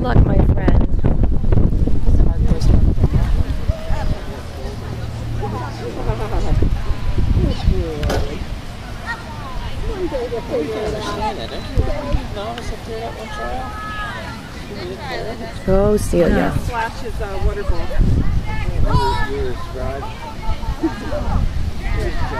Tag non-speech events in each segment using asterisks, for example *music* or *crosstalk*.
Good luck, my friend. Go, Celia. Flash is a uh, water ball. *laughs*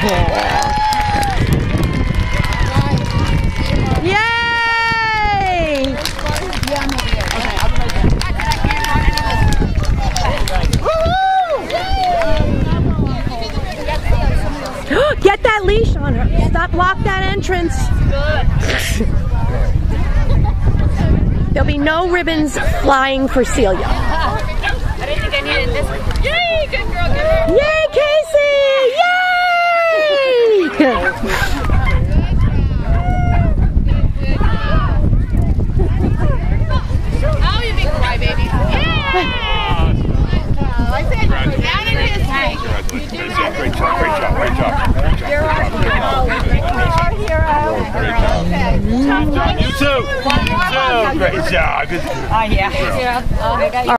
Yay! *gasps* Get that leash on her. Stop, block that entrance. *laughs* There'll be no ribbons flying for Celia. I didn't think I needed this. Yay! Good girl, good girl. Yay, Casey! Yay! Oh, you big crybaby. Yeah! Tank. Congratulations. Great job, great job, great job, great job. Great job. You're our hero. You too. You too. Great job. Oh, yeah.